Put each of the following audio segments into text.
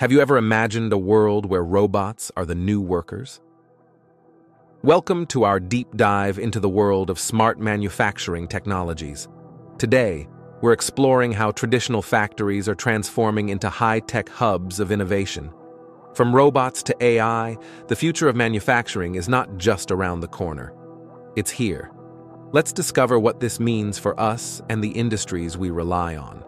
Have you ever imagined a world where robots are the new workers? Welcome to our deep dive into the world of smart manufacturing technologies. Today, we're exploring how traditional factories are transforming into high-tech hubs of innovation. From robots to AI, the future of manufacturing is not just around the corner. It's here. Let's discover what this means for us and the industries we rely on.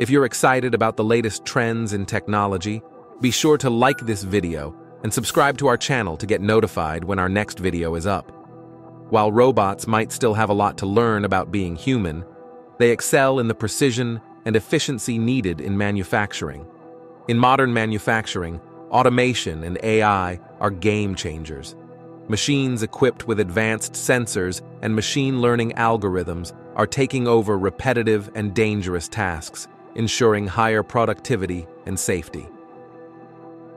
If you're excited about the latest trends in technology, be sure to like this video and subscribe to our channel to get notified when our next video is up. While robots might still have a lot to learn about being human, they excel in the precision and efficiency needed in manufacturing. In modern manufacturing, automation and AI are game changers. Machines equipped with advanced sensors and machine learning algorithms are taking over repetitive and dangerous tasks, ensuring higher productivity and safety.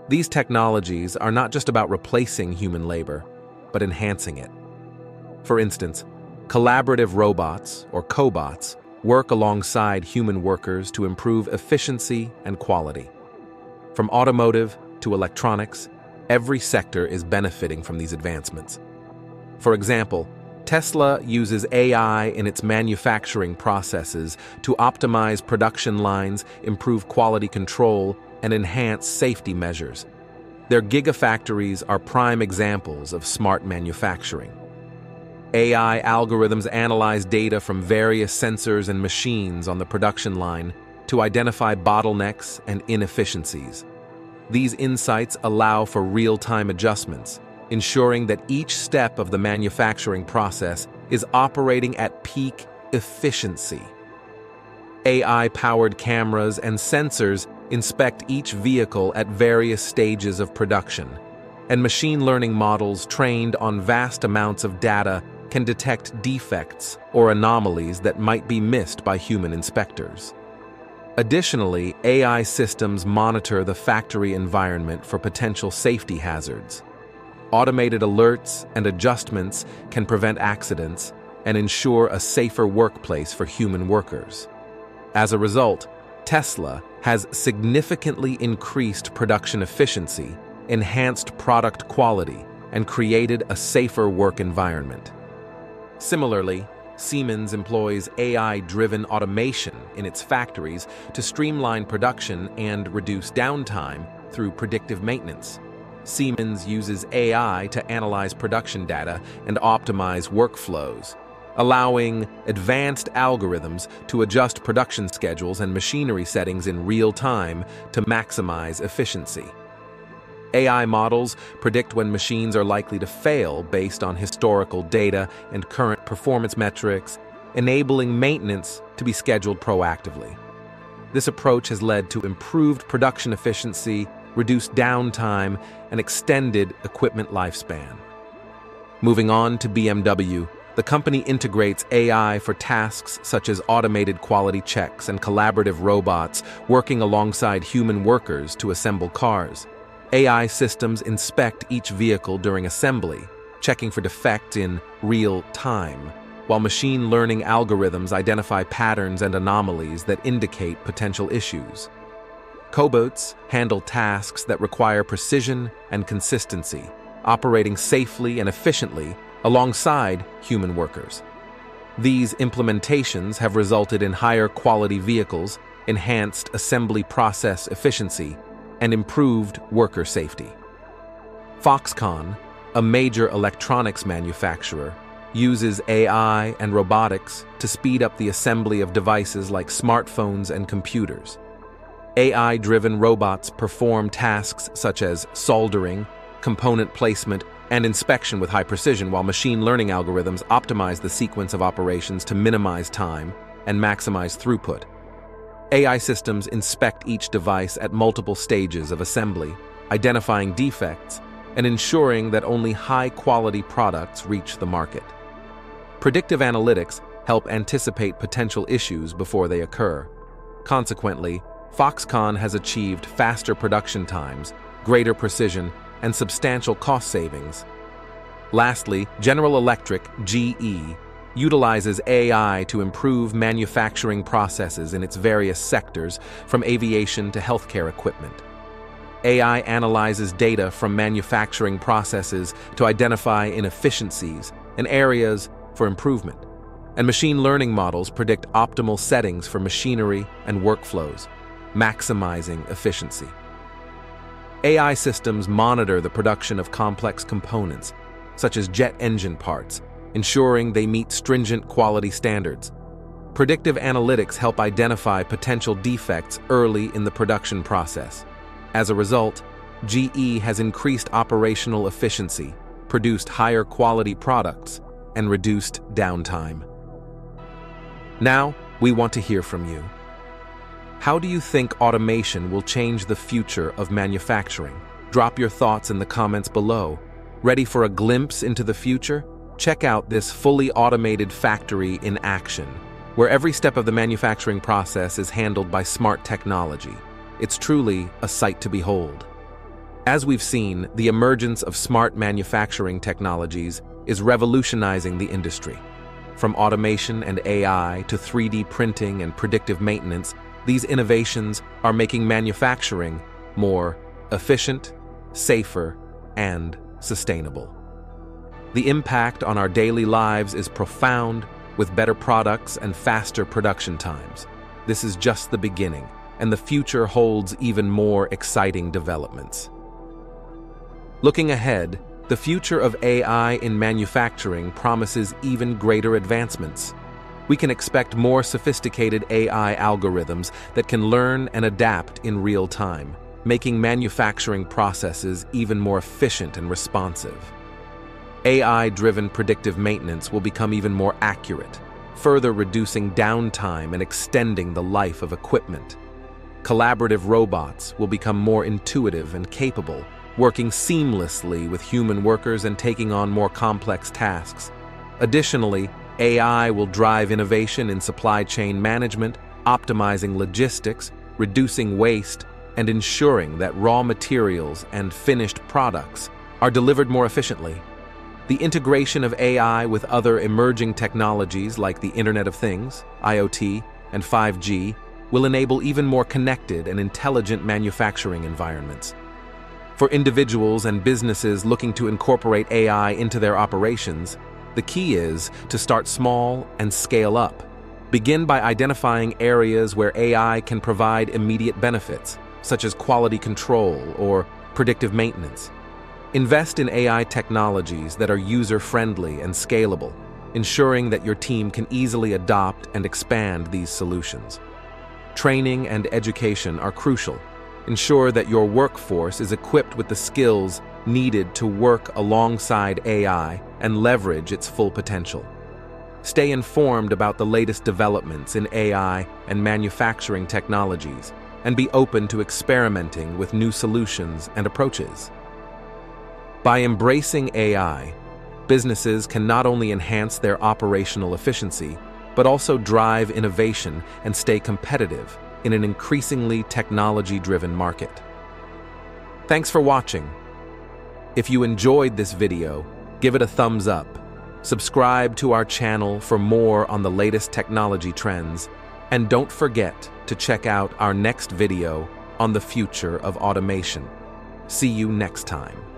These technologies are not just about replacing human labor, but enhancing it. For instance, collaborative robots, or cobots, work alongside human workers to improve efficiency and quality. From automotive to electronics, every sector is benefiting from these advancements. For example, Tesla uses AI in its manufacturing processes to optimize production lines, improve quality control, and enhance safety measures. Their gigafactories are prime examples of smart manufacturing. AI algorithms analyze data from various sensors and machines on the production line to identify bottlenecks and inefficiencies. These insights allow for real-time adjustments, ensuring that each step of the manufacturing process is operating at peak efficiency. AI-powered cameras and sensors inspect each vehicle at various stages of production, and machine learning models trained on vast amounts of data can detect defects or anomalies that might be missed by human inspectors. Additionally, AI systems monitor the factory environment for potential safety hazards, Automated alerts and adjustments can prevent accidents and ensure a safer workplace for human workers. As a result, Tesla has significantly increased production efficiency, enhanced product quality, and created a safer work environment. Similarly, Siemens employs AI-driven automation in its factories to streamline production and reduce downtime through predictive maintenance. Siemens uses AI to analyze production data and optimize workflows, allowing advanced algorithms to adjust production schedules and machinery settings in real time to maximize efficiency. AI models predict when machines are likely to fail based on historical data and current performance metrics, enabling maintenance to be scheduled proactively. This approach has led to improved production efficiency reduced downtime, and extended equipment lifespan. Moving on to BMW, the company integrates AI for tasks such as automated quality checks and collaborative robots working alongside human workers to assemble cars. AI systems inspect each vehicle during assembly, checking for defects in real time, while machine learning algorithms identify patterns and anomalies that indicate potential issues. Cobots handle tasks that require precision and consistency, operating safely and efficiently alongside human workers. These implementations have resulted in higher quality vehicles, enhanced assembly process efficiency, and improved worker safety. Foxconn, a major electronics manufacturer, uses AI and robotics to speed up the assembly of devices like smartphones and computers. AI-driven robots perform tasks such as soldering, component placement, and inspection with high precision while machine learning algorithms optimize the sequence of operations to minimize time and maximize throughput. AI systems inspect each device at multiple stages of assembly, identifying defects and ensuring that only high-quality products reach the market. Predictive analytics help anticipate potential issues before they occur. Consequently, Foxconn has achieved faster production times, greater precision, and substantial cost savings. Lastly, General Electric, GE, utilizes AI to improve manufacturing processes in its various sectors, from aviation to healthcare equipment. AI analyzes data from manufacturing processes to identify inefficiencies and areas for improvement. And machine learning models predict optimal settings for machinery and workflows, maximizing efficiency. AI systems monitor the production of complex components, such as jet engine parts, ensuring they meet stringent quality standards. Predictive analytics help identify potential defects early in the production process. As a result, GE has increased operational efficiency, produced higher quality products, and reduced downtime. Now, we want to hear from you. How do you think automation will change the future of manufacturing? Drop your thoughts in the comments below. Ready for a glimpse into the future? Check out this fully automated factory in action, where every step of the manufacturing process is handled by smart technology. It's truly a sight to behold. As we've seen, the emergence of smart manufacturing technologies is revolutionizing the industry. From automation and AI to 3D printing and predictive maintenance, these innovations are making manufacturing more efficient, safer, and sustainable. The impact on our daily lives is profound, with better products and faster production times. This is just the beginning and the future holds even more exciting developments. Looking ahead, the future of AI in manufacturing promises even greater advancements. We can expect more sophisticated AI algorithms that can learn and adapt in real time, making manufacturing processes even more efficient and responsive. AI-driven predictive maintenance will become even more accurate, further reducing downtime and extending the life of equipment. Collaborative robots will become more intuitive and capable, working seamlessly with human workers and taking on more complex tasks. Additionally, AI will drive innovation in supply chain management, optimizing logistics, reducing waste, and ensuring that raw materials and finished products are delivered more efficiently. The integration of AI with other emerging technologies like the Internet of Things, IoT, and 5G will enable even more connected and intelligent manufacturing environments. For individuals and businesses looking to incorporate AI into their operations, the key is to start small and scale up. Begin by identifying areas where AI can provide immediate benefits, such as quality control or predictive maintenance. Invest in AI technologies that are user-friendly and scalable, ensuring that your team can easily adopt and expand these solutions. Training and education are crucial. Ensure that your workforce is equipped with the skills needed to work alongside AI and leverage its full potential. Stay informed about the latest developments in AI and manufacturing technologies, and be open to experimenting with new solutions and approaches. By embracing AI, businesses can not only enhance their operational efficiency, but also drive innovation and stay competitive in an increasingly technology-driven market. Thanks for watching. If you enjoyed this video, give it a thumbs up, subscribe to our channel for more on the latest technology trends, and don't forget to check out our next video on the future of automation. See you next time.